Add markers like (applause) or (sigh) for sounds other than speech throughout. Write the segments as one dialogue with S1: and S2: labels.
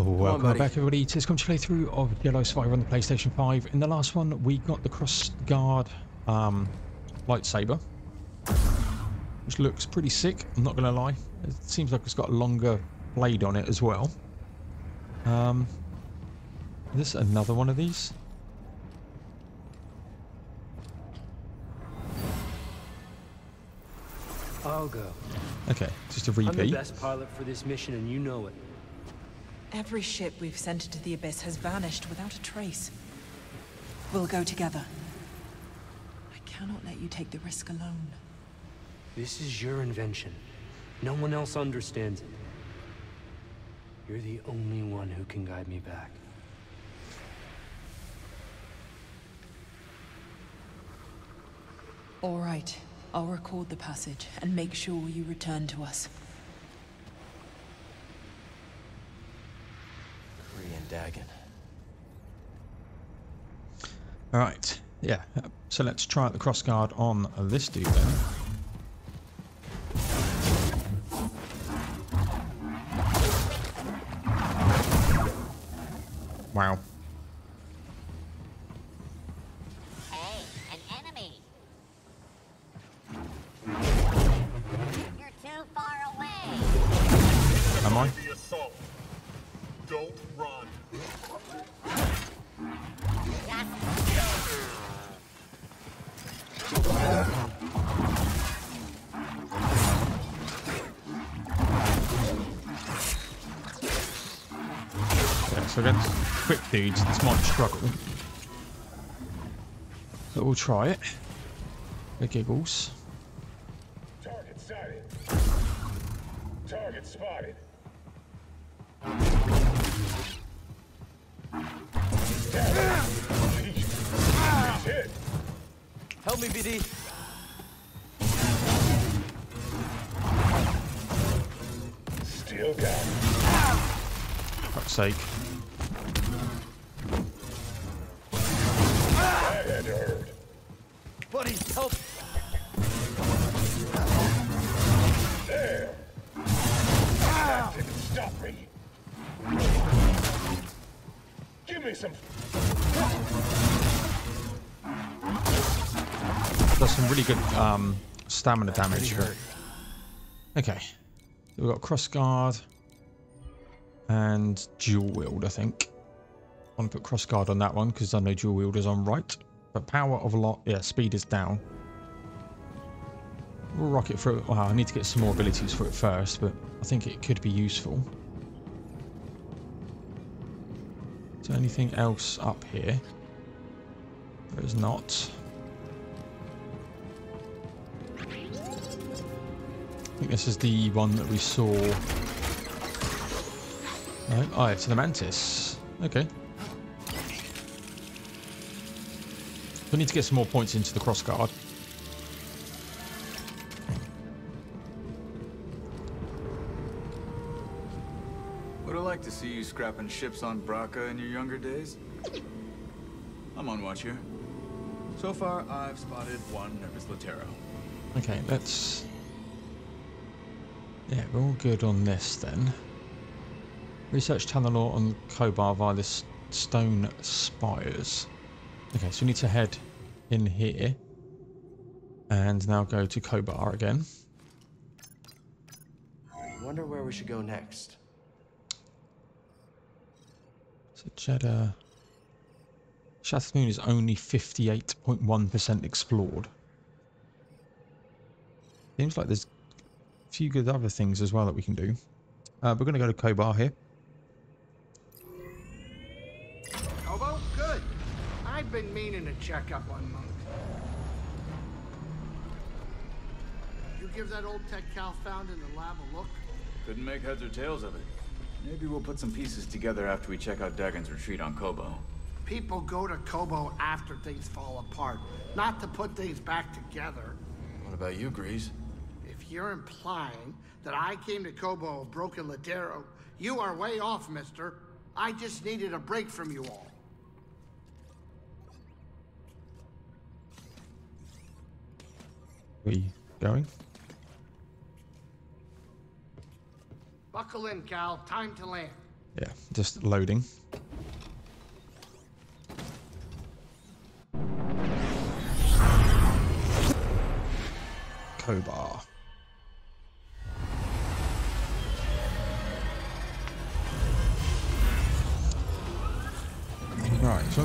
S1: Oh, welcome
S2: buddy.
S1: back everybody to this commentary playthrough of Jedi Survivor on the PlayStation 5. In the last one we got the cross guard um, lightsaber, which looks pretty sick, I'm not going to lie. It seems like it's got a longer blade on it as well. Um, is this another one of these?
S2: I'll go.
S1: Okay, just a
S2: I'm the
S1: repeat.
S2: best pilot for this mission, and you know it.
S3: Every ship we've sent into the Abyss has vanished without a trace. We'll go together. I cannot let you take the risk alone.
S2: This is your invention. No one else understands it. You're the only one who can guide me back.
S3: All right. I'll record the passage and make sure you return to us.
S4: Dagan.
S1: Alright, yeah. uh, So let's try the crossguard on this dude then. Wow. Against quick dudes, this might struggle. But we'll try it. The giggles. Stamina damage. But... Okay. We've got cross guard and dual wield, I think. I want to put cross guard on that one because I know dual wield is on right. But power of a lot, yeah, speed is down. We'll rock it through. Wow, I need to get some more abilities for it first, but I think it could be useful. Is there anything else up here? There is not. Think this is the one that we saw. No? Oh, it's the mantis. Okay. We need to get some more points into the cross guard.
S5: Would have liked to see you scrapping ships on Bracca in your younger days. I'm on watch here. So far, I've spotted one nervous Latero.
S1: Okay, let's... Yeah, we're all good on this then. Research Tanalor on Koboh via the stone spires. Okay, so we need to head in here. And now go to Koboh again.
S4: I Wonder where we should go next.
S1: So Jedha... Shattered Moon is only 58.1% explored. Seems like there's few good other things as well that we can do. Uh, we're going to go to Koboh here.
S6: Hobo? Good. I've been meaning to check up on Monk. You give that old tech Cal found in the lab a look?
S5: Couldn't make heads or tails of it. Maybe we'll put some pieces together after we check out Dagan's retreat on Koboh.
S6: People go to Koboh after things fall apart, not to put things back together.
S4: What about you,
S6: Greez? You're implying that I came to Koboh of Broken Latero, you are way off, mister. I just needed a break from you all.
S1: We going?
S6: Buckle in, Cal. Time to land.
S1: Yeah, just loading. Koboh.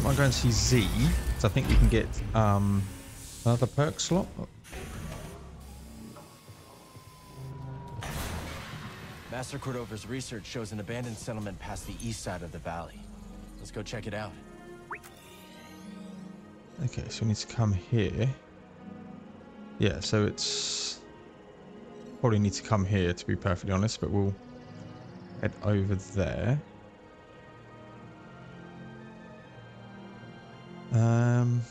S1: So I'm going to see Zee. because I think we can get um, another perk slot.
S4: Master Cordova's research shows an abandoned settlement past the east side of the valley. Let's go check it out.
S1: Okay, so we need to come here. Yeah, so it's probably need to come here to be perfectly honest, but we'll head over there. Um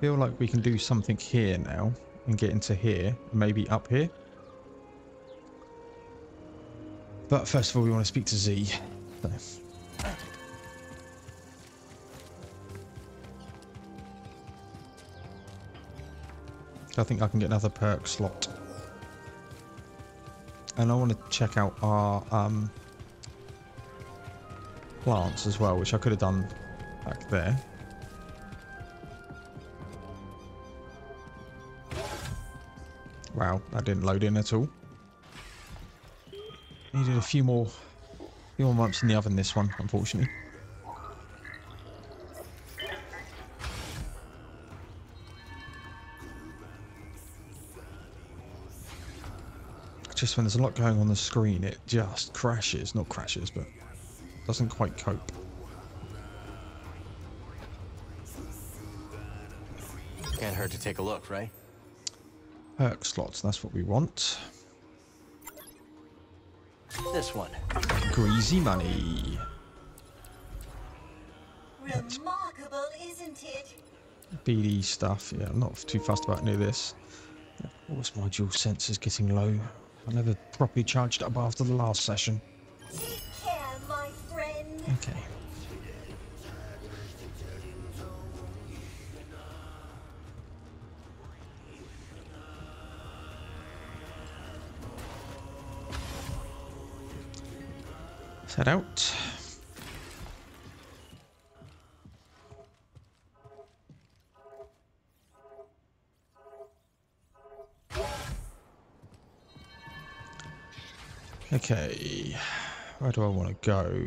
S1: feel like we can do something here now and get into here, maybe up here. But first of all, we want to speak to Zee. So. I think I can get another perk slot. And I want to check out our um, plants as well, which I could have done back there. Wow, that didn't load in at all. Needed a few more, few more months in the oven. This one, unfortunately. Just when there's a lot going on the screen, it just crashes. Not crashes, but doesn't quite cope.
S4: Can't hurt to take a look, right?
S1: Perk slots, that's what we want.
S4: This one.
S1: Greasy money.
S7: Remarkable, isn't it?
S1: BD stuff. Yeah, I'm not too fussed about any of this. Of course, my dual sensors getting low. I never properly charged up after the last session. Okay. Set out. Okay, where do I want to go?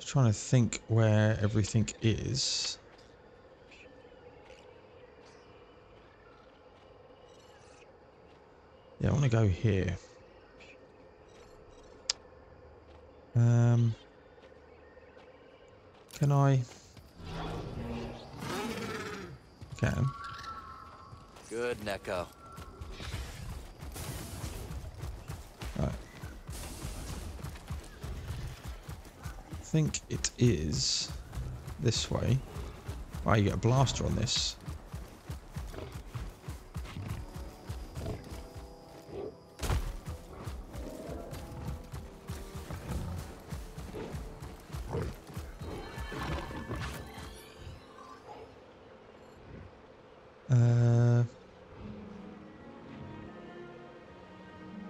S1: Just trying to think where everything is. Yeah, I want to go here. Um, can I? Can.
S4: Good,
S1: Nekko. Think it is this way. Wow, you get a blaster on this. Uh,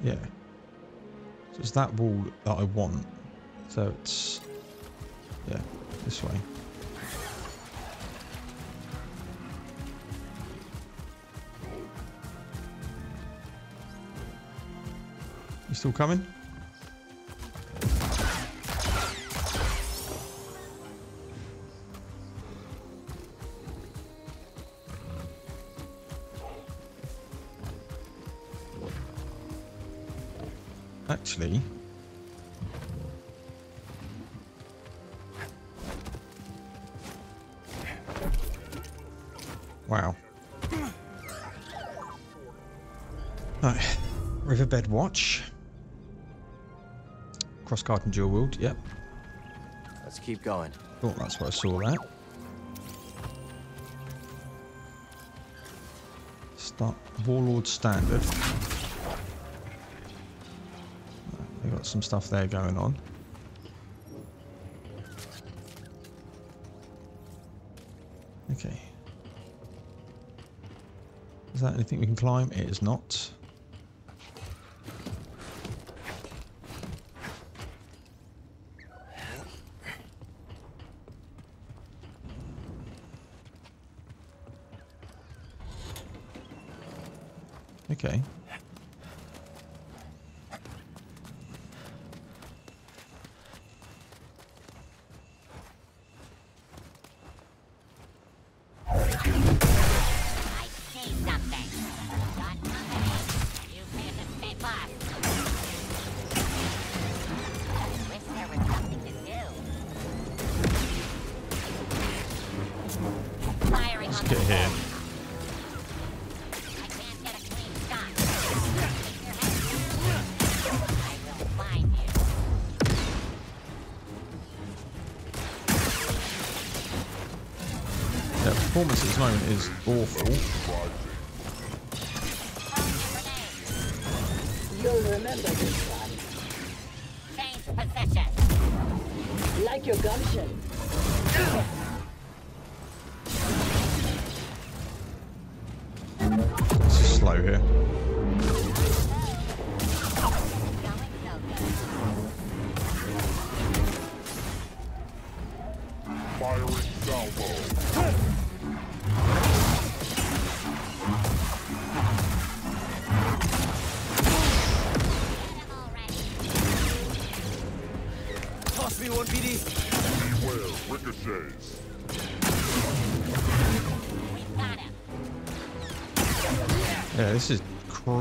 S1: yeah. So it's that wall that I want. So it's this way. You still coming? Actually, wow. Right, Riverbed Watch. Cross Garden Dual Wield, yep.
S4: Let's keep going.
S1: Thought that's what I saw there. Start Warlord Standard. They got some stuff there going on. That anything we can climb? It is not.
S8: Find you.
S1: Their performance at this moment is awful.
S8: Throwing a grenade.
S9: You'll remember this one.
S8: Change position.
S9: Like your gumption.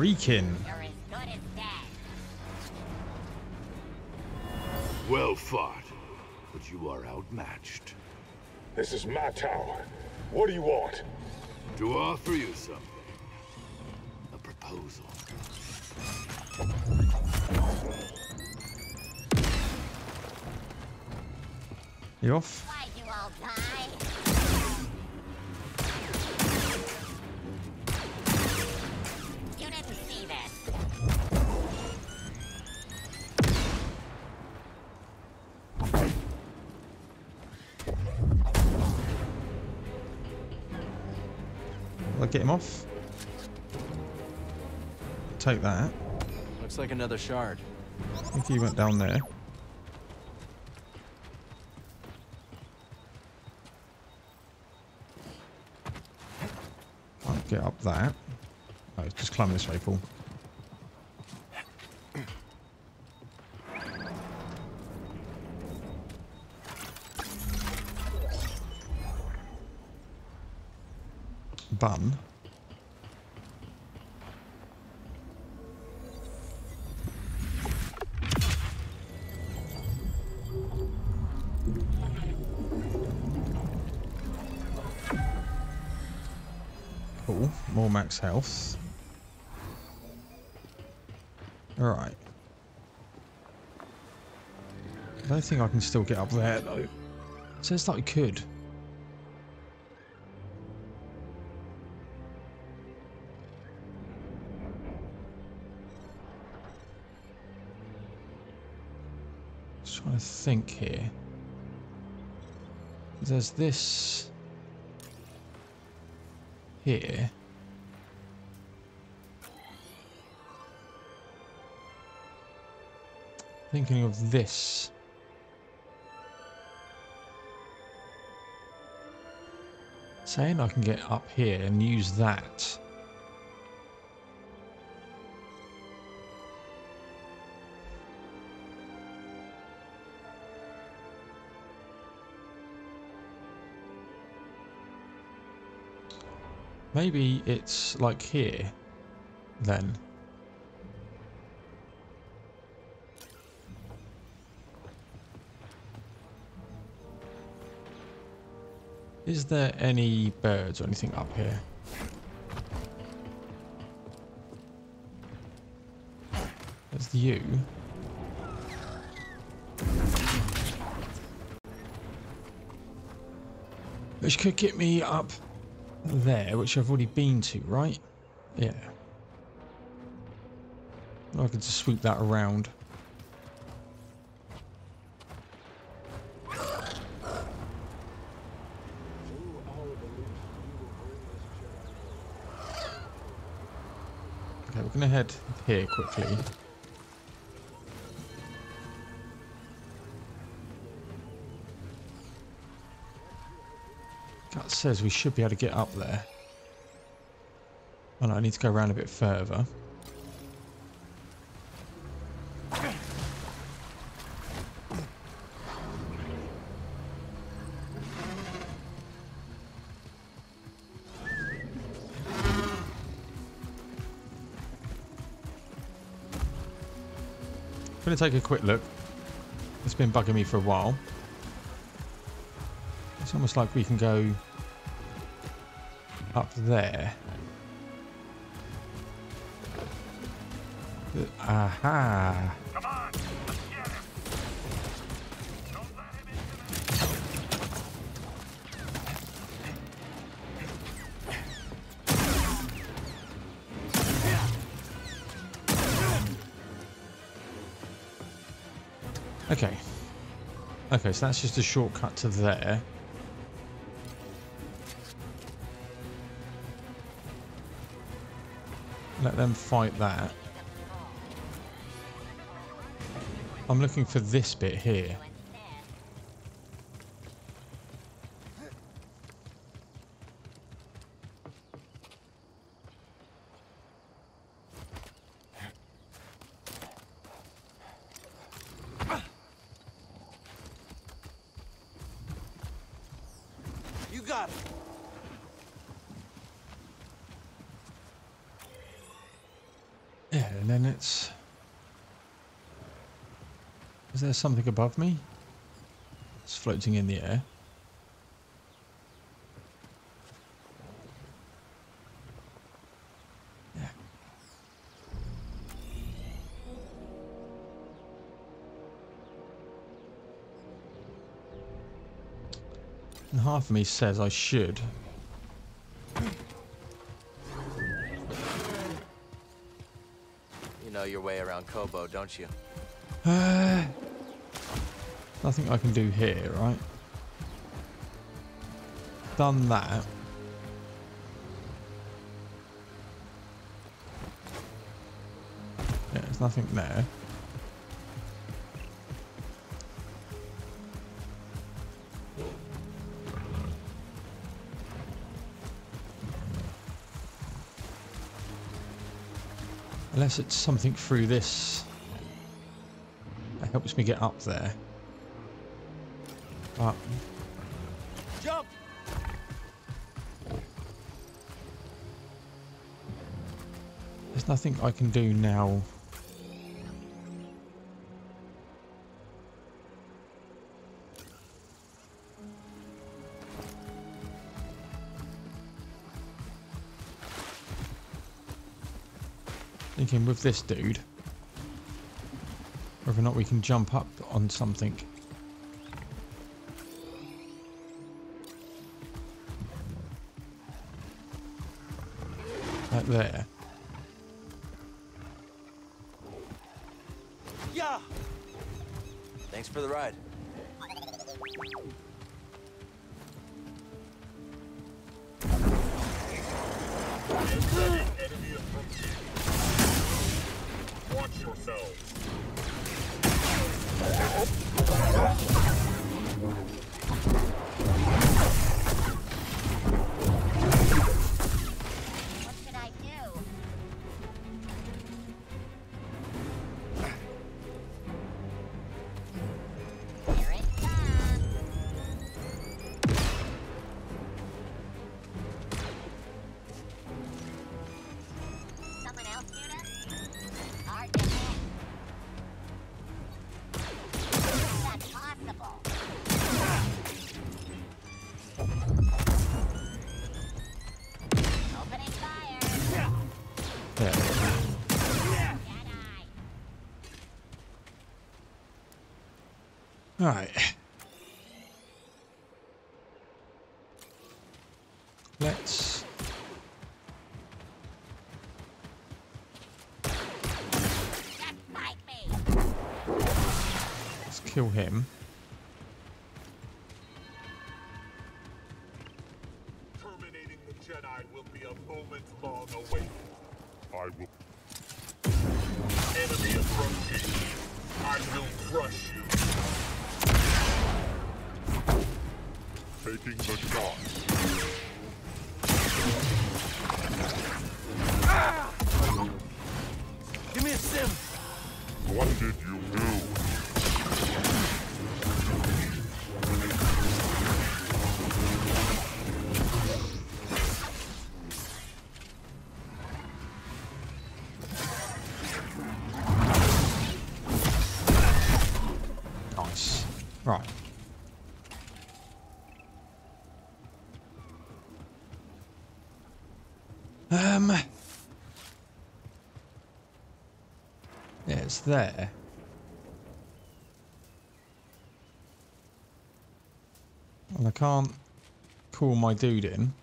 S1: Creaking.
S8: You're as good as dead.
S10: Well fought, but you are outmatched.
S11: This is my tower. What do you want?
S10: To offer you something. A proposal.
S1: You off? Him off? Take that.
S4: Looks like another shard.
S1: I think he went down there. Can't get up that. Oh, just climbing this way, Paul. Bun. Max health. Alright. I don't think I can still get up there though. It says that I could. Just trying to think here. There's this here. Thinking of this. Saying I can get up here and use that. Maybe it's like here, then. Is there any birds or anything up here? There's you. Which could get me up there, which I've already been to, right? Yeah. I could just sweep that around. Gonna head here quickly. Gut says we should be able to get up there. Oh no, I need to go around a bit further. Gonna take a quick look. It's been bugging me for a while. It's almost like we can go up there. Aha! Okay. Okay, so that's just a shortcut to there. Let them fight that. I'm looking for this bit here.
S4: You got it.
S1: Yeah, and then it's... Something above me? It's floating in the air. Yeah. And half of me says I should.
S4: You know your way around Koboh, don't you?
S1: Uh, nothing I can do here, right? Done that. Yeah, there's nothing there. Unless it's something through this that helps me get up there.
S4: Jump!
S1: there's nothing I can do now. Thinking with this dude, whether or not we can jump up on something. Like there.
S4: Yeah! Thanks for the ride.
S11: Watch yourselves.
S1: Alright. Let's
S8: Just like me.
S1: let's kill him.
S11: Terminating the Jedi will be a moment long awaited. I will. Enemy approaching. I will crush Taking the shot.
S1: There. And I can't call my dude in.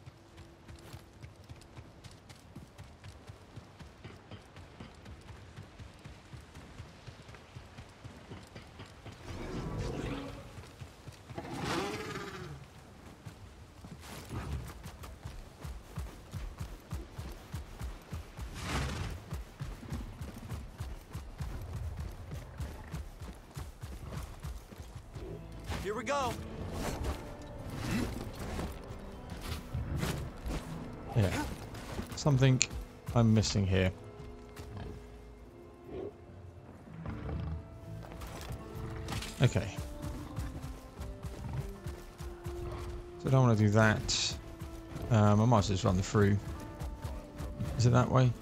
S4: Go.
S1: Yeah. Something I'm missing here. Okay. So I don't want to do that. Um, I might as well just run through. Is it that way?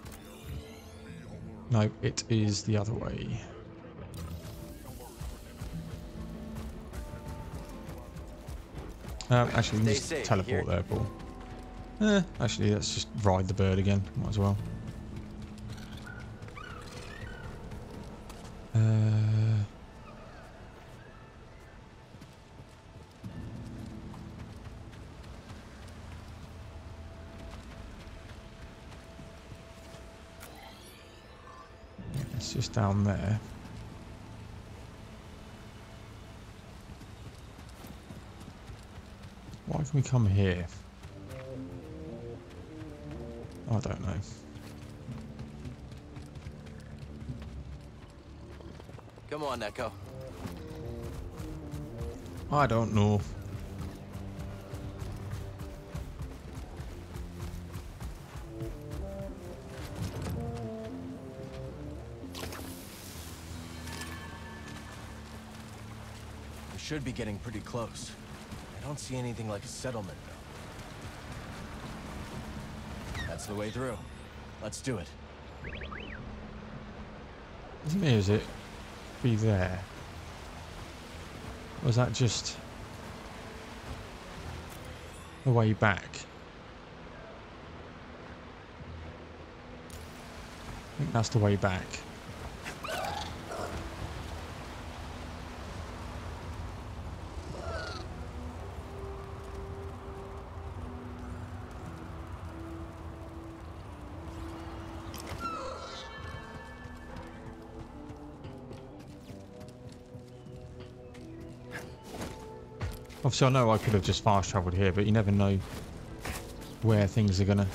S1: No, it is the other way. Um, actually, we can just teleport
S4: here.
S1: there, Paul. Eh, actually, let's just ride the bird again. Might as well. Uh, it's just down there. Why can we come here? I don't know.
S4: Come on, Echo.
S1: I don't know.
S4: We should be getting pretty close. Don't see anything like a settlement, though. That's the way through. Let's do it?
S1: Is it be there? Was that just the way back? I think that's the way back. Obviously, I know I could have just fast travelled here, but you never know where things are gonna.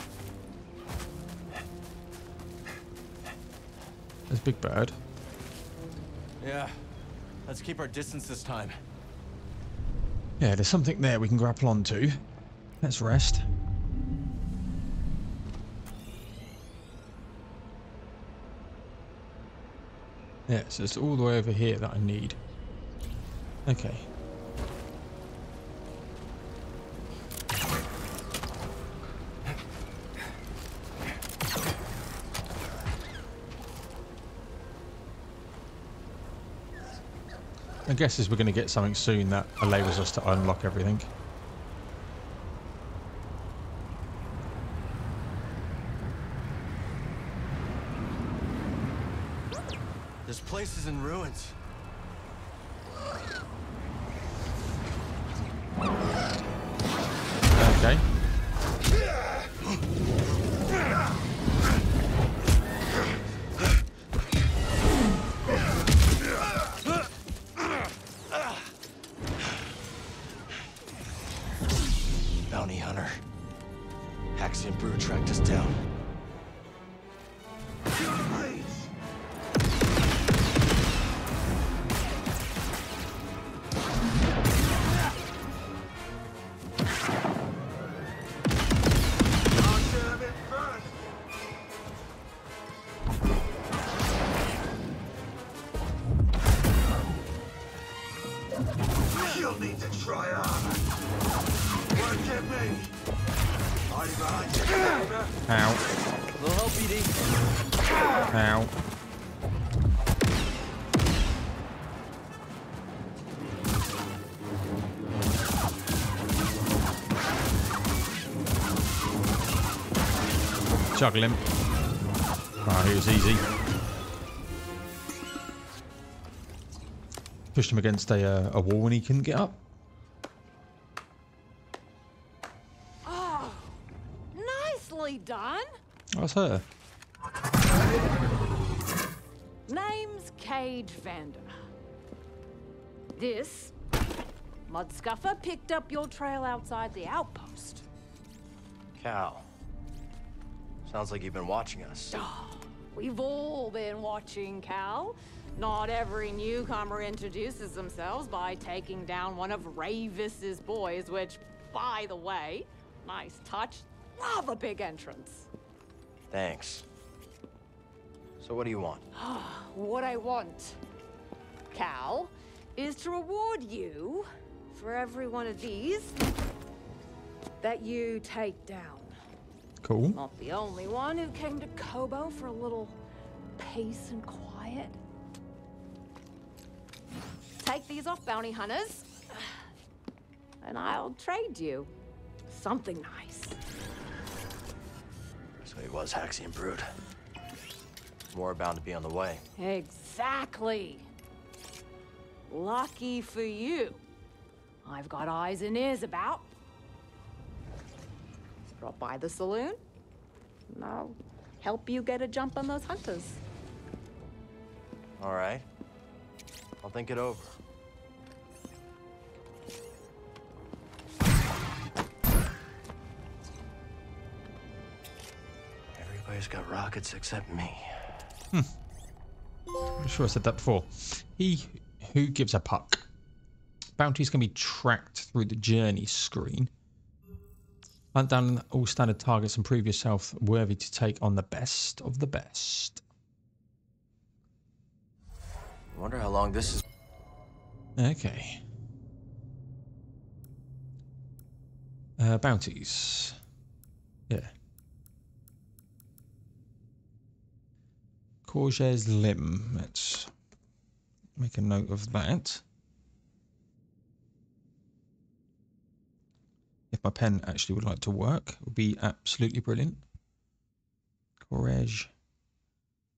S1: There's Big Bird.
S4: Yeah. Let's keep our distance this time.
S1: Yeah, there's something there we can grapple onto. Let's rest. Yeah, so it's all the way over here that I need. Okay. Guess is we're going to get something soon that enables us to unlock everything.
S4: This place is in ruins.
S1: Okay. Ow.
S4: Little help.
S1: Ow. Juggle him. Ah, he was easy. Pushed him against a, uh, a wall when he couldn't get up. Her.
S12: Name's Caij Vanda. This Mudscuffer picked up your trail outside the outpost.
S4: Cal. Sounds like you've been watching us.
S12: Oh, We've all been watching Cal. Not every newcomer introduces themselves by taking down one of Rayvis's boys, which, by the way, nice touch. Love a big entrance.
S4: Thanks. So what do you want? (gasps)
S12: what I want, Cal, is to reward you for every one of these that you take down.
S1: Cool.
S12: Not the only one who came to Koboh for a little peace and quiet. Take these off, bounty hunters, and I'll trade you something nice.
S4: So he was Haxian Brood. More bound to be on the way.
S12: Exactly. Lucky for you. I've got eyes and ears about. Drop by the saloon, and I'll help you get a jump on those hunters.
S4: All right. I'll think it over. Everybody's got rockets except me. Hmm.
S1: I'm sure I said that before. He who gives a puck. Bounties can be tracked through the journey screen. Hunt down all standard targets and prove yourself worthy to take on the best of the best.
S4: I wonder how long this is.
S1: Okay. Uh, bounties. Yeah. Courget's limb. Let's make a note of that. If my pen actually would like to work, it would be absolutely brilliant. Korej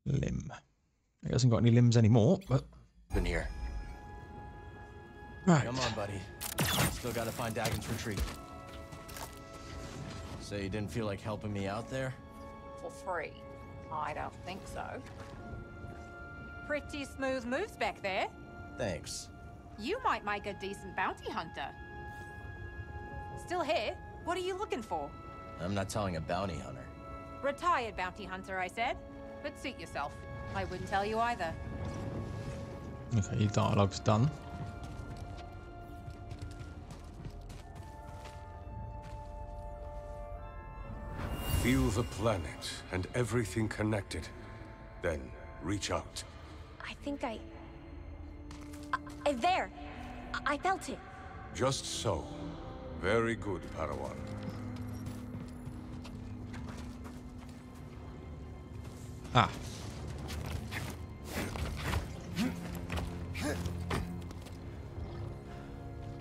S1: Lim. He hasn't got any limbs anymore, but
S4: Been here.
S1: Right.
S4: Come on, buddy. Still gotta find Dagan's retreat. Say you didn't feel like helping me out there?
S12: For free? I don't think so. Pretty smooth moves back there.
S4: Thanks.
S12: You might make a decent bounty hunter. Still here? What are you looking for?
S4: I'm not telling a bounty hunter.
S12: Retired bounty hunter, I said. But suit yourself. I wouldn't tell you either.
S1: okay, dialogue's done.
S11: Feel the planet and everything connected. Then reach out.
S13: I think I... I... There! I I felt it.
S11: Just so. Very good, Padawan.
S1: Ah.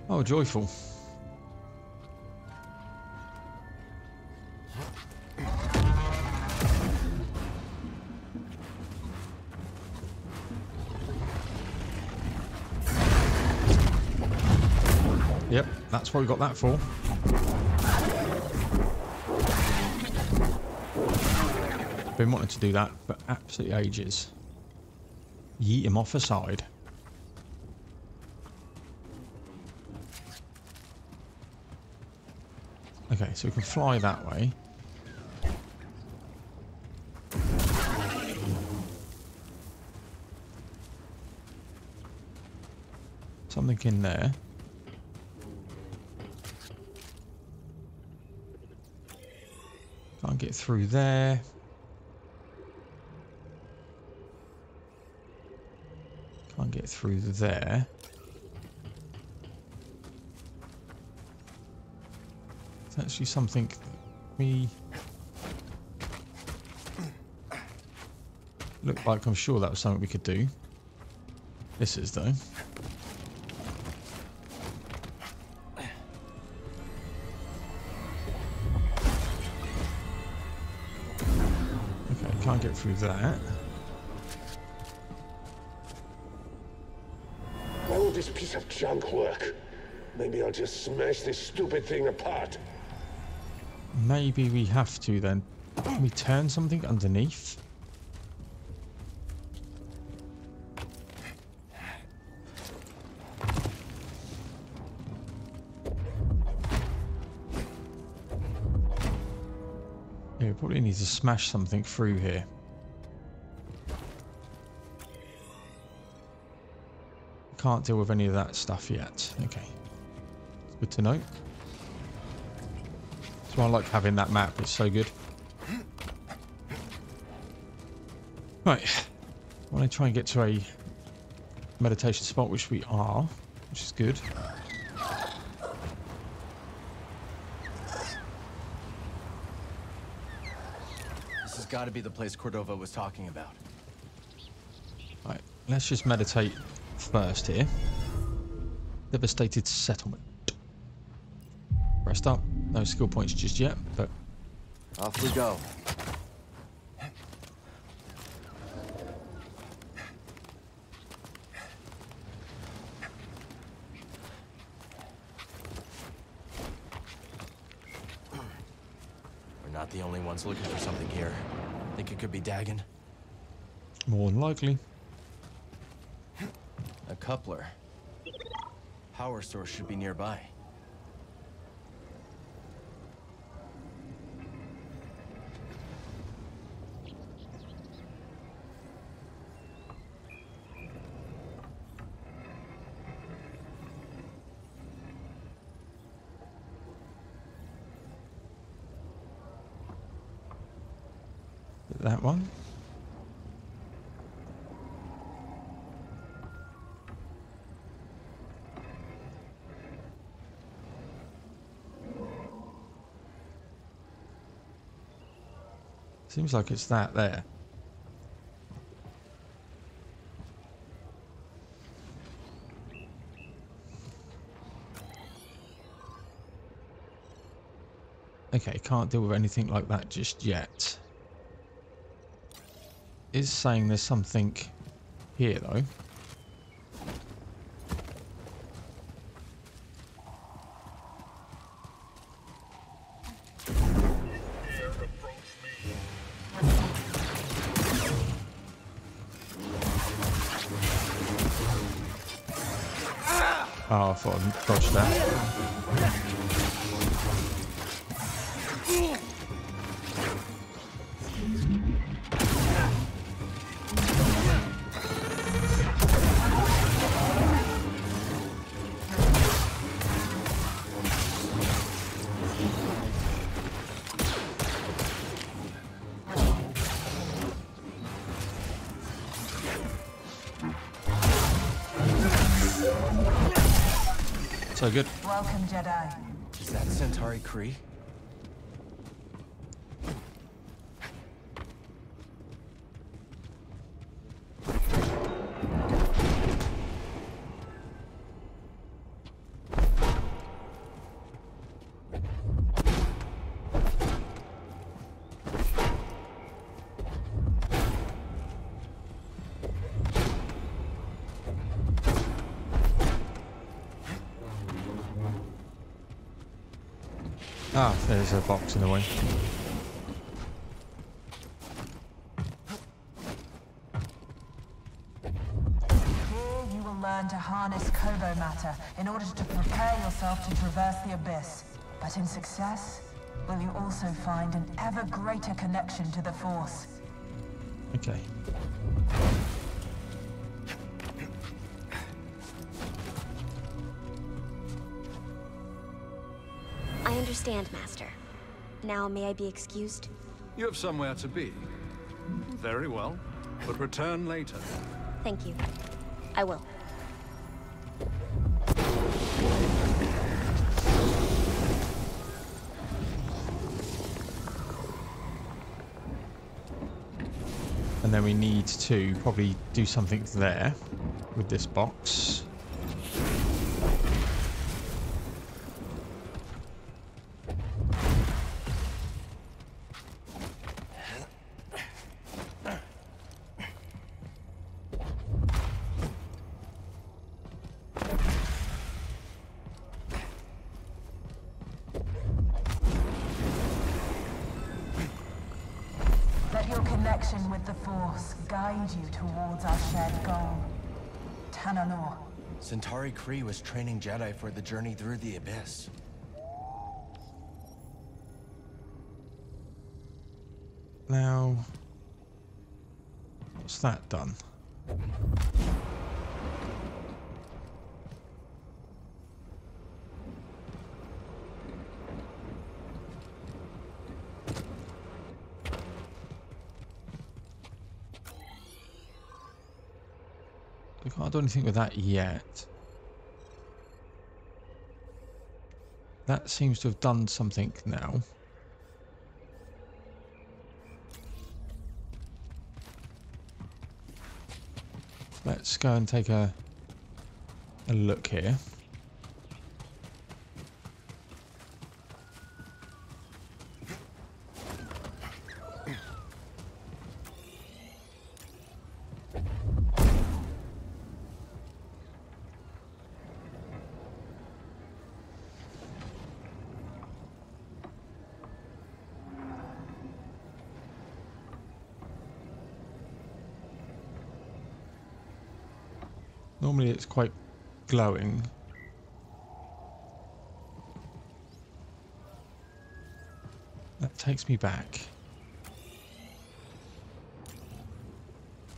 S1: Oh, joyful. Yep, that's what we got that for. Been wanting to do that for absolutely ages. Yeet him off aside. Okay, so we can fly that way. In there. Can't get through there. Can't get through there. There's actually something Me. Look like I'm sure that was something we could do. This is though. Can't get through that.
S10: All this piece of junk work. Maybe I'll just smash this stupid thing apart.
S1: Maybe we have to then. Can we turn something underneath? Need to smash something through here. Can't deal with any of that stuff yet. Okay. Good to know. That's why I like having that map. It's so good. Right. I want to try and get to a meditation spot, which we are, which is good.
S4: This has got to be the place Cordova was talking about.
S1: Right. Let's just meditate first here. Devastated settlement. Rest up. No skill points just yet, but
S4: Off we go. We're not the only ones looking for something here. Think it could be Dagan?
S1: more than likely.
S4: A coupler. Power source should be nearby.
S1: That one. Seems like it's that there. Okay, can't deal with anything like that just yet. Is saying there's something here though. Oh, I thought I dodged that.
S3: Welcome, Jedi.
S4: Is that Santari
S1: Khri? There's a box in the way.
S3: Here you will learn to harness Koboh matter in order to prepare yourself to traverse the abyss. But in success, will you also find an ever greater connection to the Force?
S1: Okay.
S13: understand, Master. Now may I be excused?
S14: You have somewhere to be. Very well, but return later.
S13: Thank you. I will.
S1: And then we need to probably do something there with this box.
S4: Khri was training Jedi for the journey through the Abyss.
S1: Now, what's that done? I can't do anything with that yet. That seems to have done something now. Let's go and take a a look here. Normally it's quite glowing. That takes me back.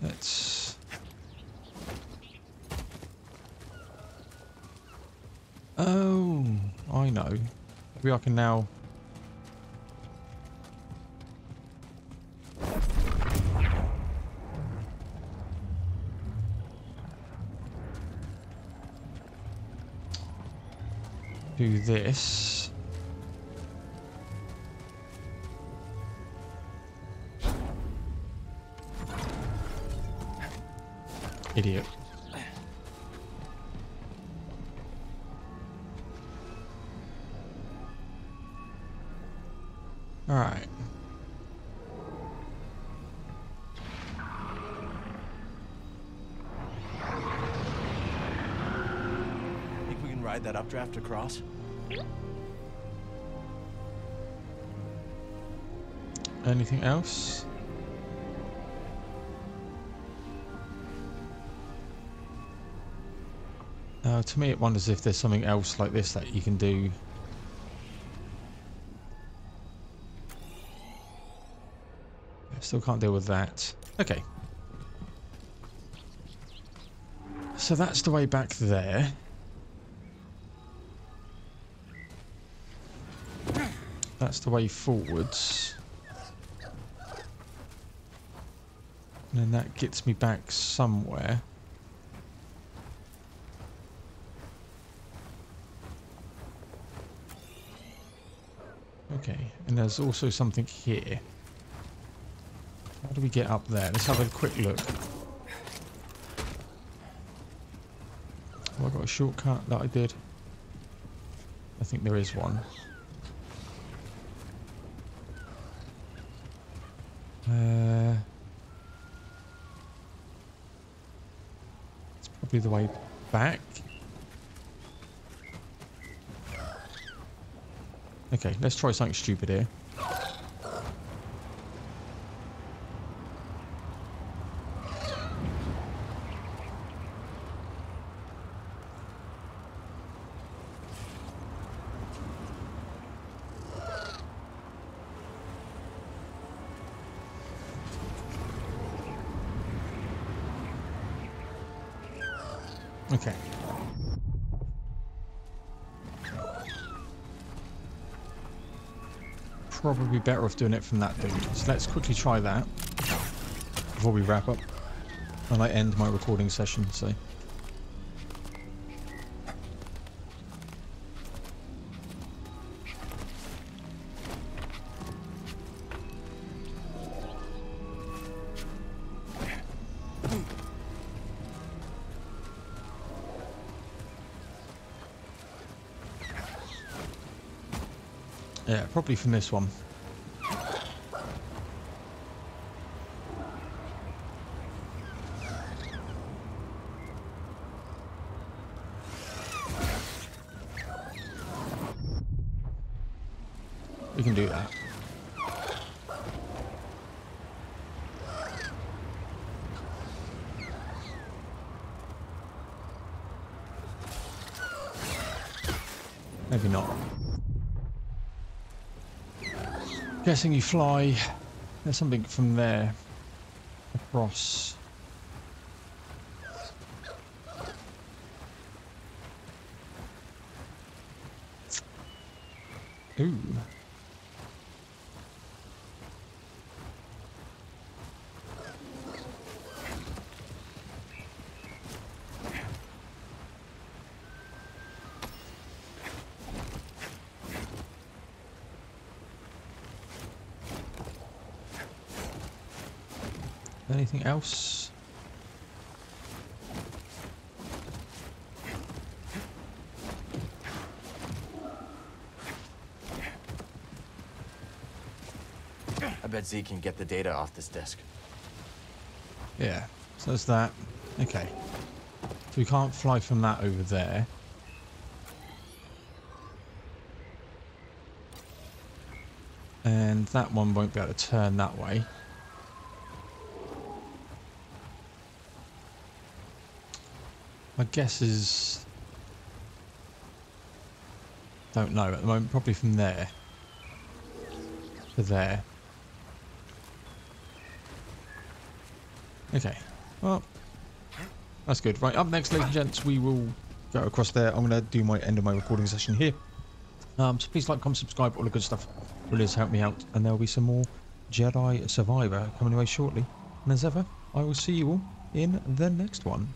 S1: Let's... Oh, I know. Maybe I can now... do this. Idiot. All right.
S4: Think we can ride that updraft across?
S1: Anything else? Uh, to me, it wonders if there's something else like this that you can do. I still can't deal with that. Okay. So that's the way back there. That's the way forwards. And then that gets me back somewhere. Okay, and there's also something here. How do we get up there? Let's have a quick look. Have I got a shortcut that I did? I think there is one. Uh, probably the way back. Okay, let's try something stupid here. Okay. Probably better off doing it from that dude. So let's quickly try that before we wrap up. And I end my recording session, so. Probably from this one. We can do that. Maybe not. Guessing you fly. There's something from there across. Ooh. Anything else?
S4: I bet Zee can get the data off this disk.
S1: Yeah, so there's that. Okay. We can't fly from that over there. And that one won't be able to turn that way. My guess is... Don't know at the moment, probably from there. To there. Okay. Well, that's good. Right, up next, ladies and gents, we will go across there. I'm going to do my end of my recording session here. Um, so please like, comment, subscribe, all the good stuff. Really does help me out. And there will be some more Jedi Survivor coming away shortly. And as ever, I will see you all in the next one.